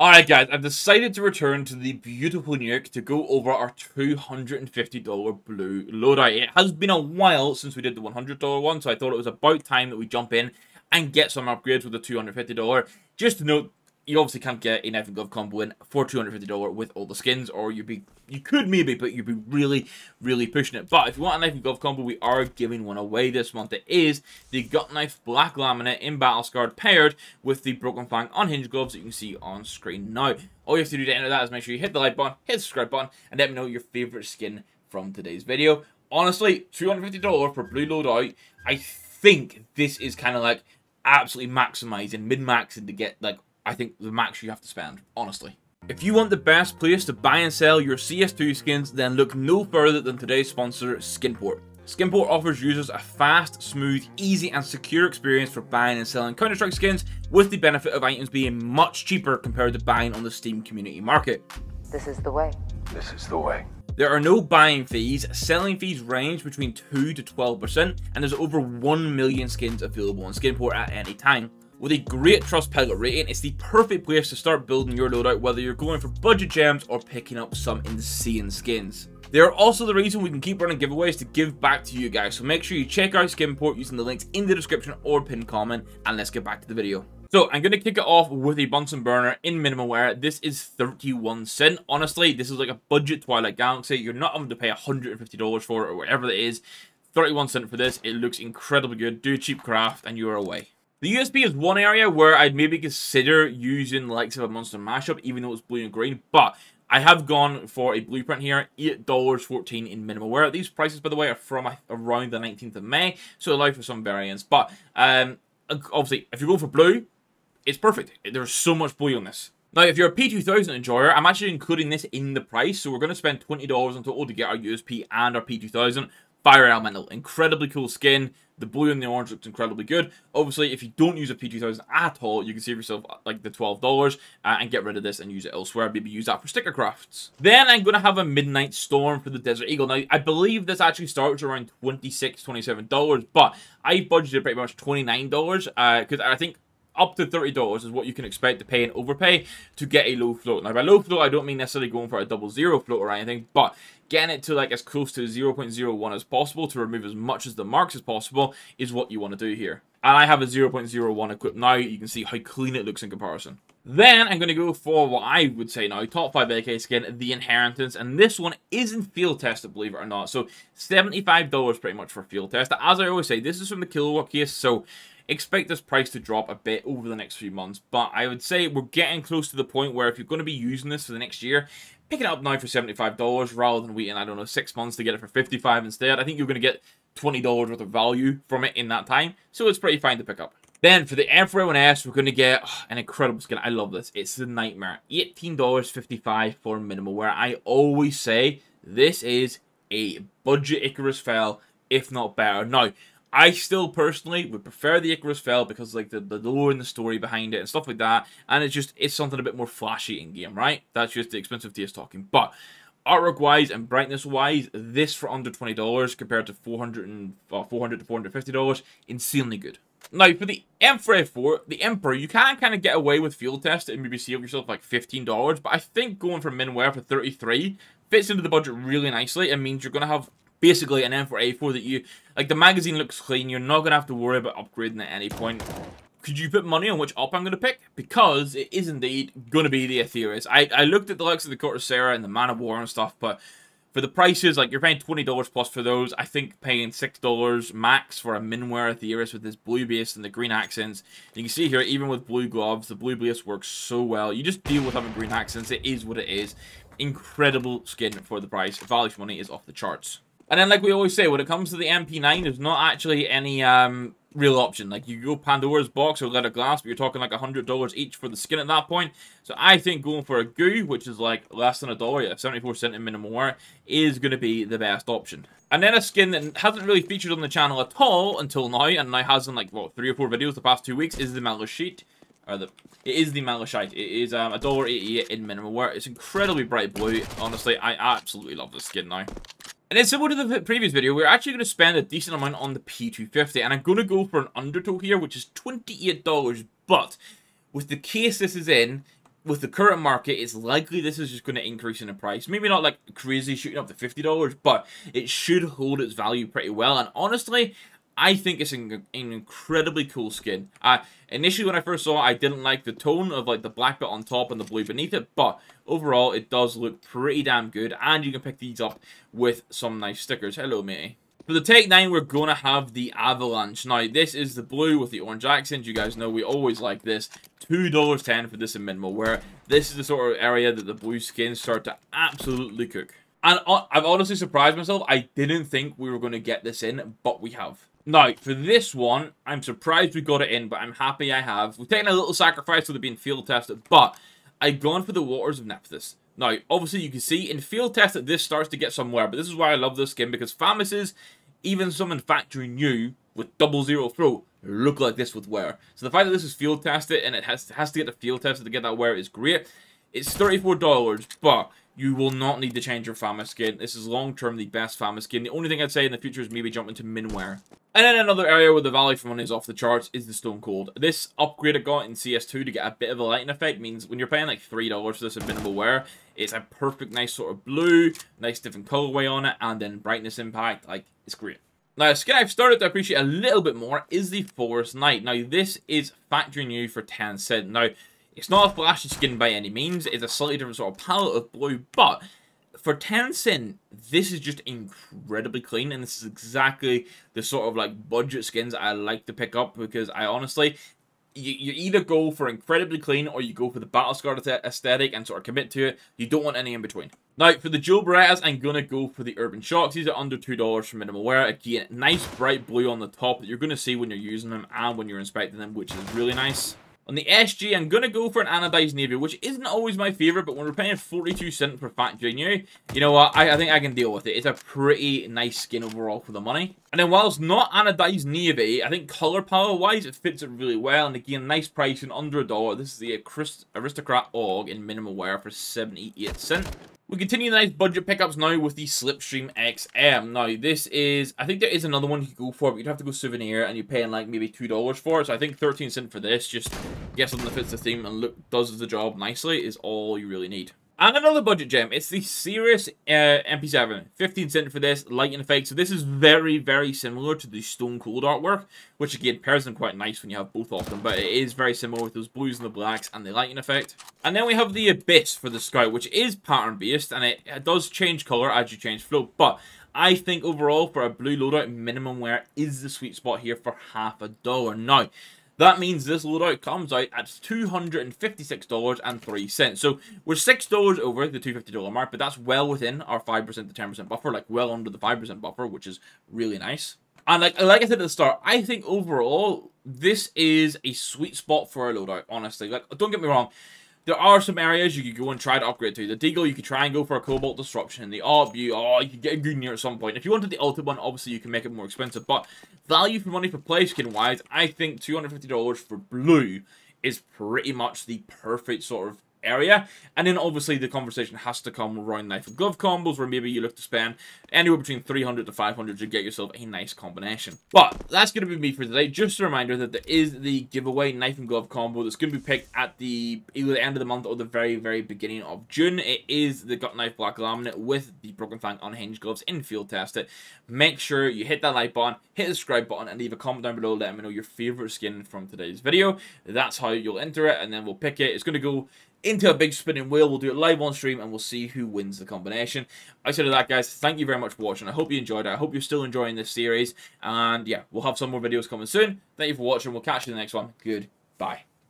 Alright guys, I've decided to return to the beautiful New York to go over our $250 blue loadout. It has been a while since we did the $100 one, so I thought it was about time that we jump in and get some upgrades with the $250. Just to note, you obviously can't get a knife and glove combo in for $250 with all the skins, or you'd be you could maybe, but you'd be really, really pushing it. But if you want a knife and glove combo, we are giving one away this month. It is the Gut Knife Black Laminate in Battle Scarred paired with the Broken Fang Unhinged gloves that you can see on screen now. All you have to do to enter that is make sure you hit the like button, hit the subscribe button, and let me know your favorite skin from today's video. Honestly, $250 for Blue Loadout, I think this is kind of like absolutely maximizing, min-maxing to get like I think the max you have to spend, honestly. If you want the best place to buy and sell your CS2 skins, then look no further than today's sponsor, Skinport. Skinport offers users a fast, smooth, easy and secure experience for buying and selling Counter-Strike skins with the benefit of items being much cheaper compared to buying on the Steam community market. This is the way. This is the way. There are no buying fees, selling fees range between 2 to 12%, and there's over 1 million skins available on Skinport at any time. With a great Trustpilot rating, it's the perfect place to start building your loadout whether you're going for budget gems or picking up some insane skins. They are also the reason we can keep running giveaways to give back to you guys, so make sure you check out Skinport using the links in the description or pinned comment, and let's get back to the video. So, I'm going to kick it off with a Bunsen burner in minimal wear. This is 31 cent. Honestly, this is like a budget Twilight Galaxy. You're not having to pay $150 for it or whatever it is. 31 cent for this. It looks incredibly good. Do cheap craft and you're away. The USP is one area where I'd maybe consider using the likes of a Monster Mashup, even though it's blue and green, but I have gone for a blueprint here, $8.14 in minimal wear. These prices, by the way, are from around the 19th of May, so allow for some variance. But, um, obviously, if you're go for blue, it's perfect. There's so much blue on this. Now, if you're a P2000 enjoyer, I'm actually including this in the price, so we're going to spend $20 in total to get our USP and our P2000. Fire Elemental, incredibly cool skin. The blue and the orange looks incredibly good. Obviously, if you don't use a P2000 at all, you can save yourself like the $12 uh, and get rid of this and use it elsewhere. Maybe use that for sticker crafts. Then I'm going to have a Midnight Storm for the Desert Eagle. Now, I believe this actually starts around $26, $27, but I budgeted pretty much $29 because uh, I think up to $30 is what you can expect to pay and overpay to get a low float. Now, by low float, I don't mean necessarily going for a double zero float or anything, but getting it to like as close to 0.01 as possible to remove as much as the marks as possible is what you want to do here. And I have a 0.01 equipped now. You can see how clean it looks in comparison. Then I'm going to go for what I would say now, top 5 AK skin, The Inheritance. And this one isn't field tested, believe it or not. So $75 pretty much for field test. As I always say, this is from the Kilowatt case, so expect this price to drop a bit over the next few months. But I would say we're getting close to the point where if you're going to be using this for the next year, pick it up now for $75 rather than waiting, I don't know, six months to get it for 55 instead. I think you're going to get $20 worth of value from it in that time. So it's pretty fine to pick up. Then for the M4A1-S, we're going to get oh, an incredible skin. I love this. It's the Nightmare. $18.55 for minimal wear. I always say this is a budget Icarus Fell, if not better. Now, I still personally would prefer the Icarus Fell because like the, the lore and the story behind it and stuff like that. And it's just, it's something a bit more flashy in game, right? That's just the expensive taste talking. But artwork wise and brightness wise, this for under $20 compared to 400 and, uh, 400 to $450, insanely good. Now, for the M4A4, the Emperor, you can kind of get away with field test and maybe save yourself like $15, but I think going for minware for 33 fits into the budget really nicely. It means you're going to have basically an M4A4 that you, like the magazine looks clean, you're not going to have to worry about upgrading at any point. Could you put money on which op I'm going to pick? Because it is indeed going to be the Atheris. I, I looked at the likes of the Corticera and the Man of War and stuff, but for the prices, like you're paying $20 plus for those. I think paying $6 max for a Minware Atheris with this blue base and the green accents. You can see here, even with blue gloves, the blue base works so well. You just deal with having green accents. It is what it is. Incredible skin for the price. Value for money is off the charts. And then, like we always say, when it comes to the MP9, there's not actually any um, real option. Like, you go Pandora's Box or Letter Glass, but you're talking like $100 each for the skin at that point. So I think going for a goo, which is like less than a dollar, yeah, 74 cent in minimum wear, is going to be the best option. And then a skin that hasn't really featured on the channel at all until now, and now has in like, what, three or four videos the past two weeks, is the Malachite. Or the, it is the Malachite. It is um, $1.88 in minimum wear. It's incredibly bright blue. Honestly, I absolutely love this skin now. And then similar to the previous video, we're actually going to spend a decent amount on the P250. And I'm going to go for an undertow here, which is $28. But with the case this is in, with the current market, it's likely this is just going to increase in the price. Maybe not like crazy shooting up to $50, but it should hold its value pretty well. And honestly, I think it's an, an incredibly cool skin. Uh, initially, when I first saw it, I didn't like the tone of like the black bit on top and the blue beneath it, but overall, it does look pretty damn good, and you can pick these up with some nice stickers. Hello, matey. For the Tec-9, we're going to have the Avalanche. Now, this is the blue with the orange accent. You guys know we always like this. $2.10 for this in minimal wear. This is the sort of area that the blue skins start to absolutely cook. And uh, I've honestly surprised myself. I didn't think we were going to get this in, but we have. Now, for this one, I'm surprised we got it in, but I'm happy I have. We've taken a little sacrifice with it being field tested, but I've gone for the Waters of Nephthys. Now, obviously, you can see in field test that this starts to get somewhere, but this is why I love this skin, because FAMAS's, even some in factory new, with double zero throw, look like this with wear. So the fact that this is field tested, and it has, has to get the field tested to get that wear is great. It's $34, but you will not need to change your FAMAS skin. This is long-term the best FAMAS skin. The only thing I'd say in the future is maybe jump into Minwear. And then another area where the value for money is off the charts is the Stone Cold. This upgrade I got in CS2 to get a bit of a lighting effect means when you're paying like $3 for this in minimal wear, it's a perfect nice sort of blue, nice different colorway on it, and then brightness impact. Like, it's great. Now, a skin I've started to appreciate a little bit more is the Forest Knight. Now, this is factory new for 10 cent. Now, it's not a flashy skin by any means. It's a slightly different sort of palette of blue, but for 10 cent, this is just incredibly clean, and this is exactly the sort of like budget skins I like to pick up because I honestly, you, either go for incredibly clean or you go for the battle scar aesthetic and sort of commit to it. You don't want any in between. Now, for the Dual Berettas, I'm going to go for the Urban Shocks. These are under $2 for minimal wear. Again, nice bright blue on the top that you're going to see when you're using them and when you're inspecting them, which is really nice. On the SG, I'm going to go for an anodized navy, which isn't always my favorite, but when we're paying 42 cents per factory new, you know what, I, I, think I can deal with it. It's a pretty nice skin overall for the money. And then whilst not anodized navy, I think color power wise, it fits it really well. And again, nice pricing, under a dollar. This is the Aristocrat AUG in minimal wear for 78 cents. We continue the nice budget pickups now with the Slipstream XM. Now, this is, I think there is another one you could go for, but you'd have to go souvenir, and you're paying like maybe $2 for it. So I think 13 cent for this, just get something that fits the theme and look does the job nicely, is all you really need. And another budget gem, it's the Cirrus uh, MP7. 15 cent for this, lighting effect. So this is very, very similar to the Stone Cold artwork, which again pairs them quite nice when you have both of them, but it is very similar with those blues and the blacks and the lighting effect. And then we have the Abyss for the Scout, which is pattern based, and it, it does change color as you change float, but I think overall for a blue loadout, minimum wear is the sweet spot here for half a dollar. Now, that means this loadout comes out at $256.03. So we're $6 over the $250 mark, but that's well within our 5% to 10% buffer, like well under the 5% buffer, which is really nice. And like, like I said at the start, I think overall, this is a sweet spot for a loadout, honestly. Like, don't get me wrong, there are some areas you could go and try to upgrade to. The Deagle, you could try and go for a Cobalt Disruption. The AWP, you, oh, you could get a Gungnir at some point. If you wanted the Ultimate one, obviously you can make it more expensive. But value for money for play skin wise, I think $250 for blue is pretty much the perfect sort of area. And then obviously the conversation has to come around knife and glove combos where maybe you look to spend anywhere between 300 to 500 to get yourself a nice combination. But that's going to be me for today. Just a reminder that there is the giveaway knife and glove combo that's going to be picked at the either the end of the month or the very, very beginning of June. It is the gut knife black laminate with the Broken Fang unhinged gloves in field tested. Make sure you hit that like button, hit the subscribe button, and leave a comment down below letting me know your favorite skin from today's video. That's how you'll enter it, and then we'll pick it. It's going to go into a big spinning wheel. We'll do it live on stream and we'll see who wins the combination. I said that, guys, thank you very much for watching. I hope you enjoyed it. I hope you're still enjoying this series. And yeah, we'll have some more videos coming soon. Thank you for watching. We'll catch you in the next one. Goodbye.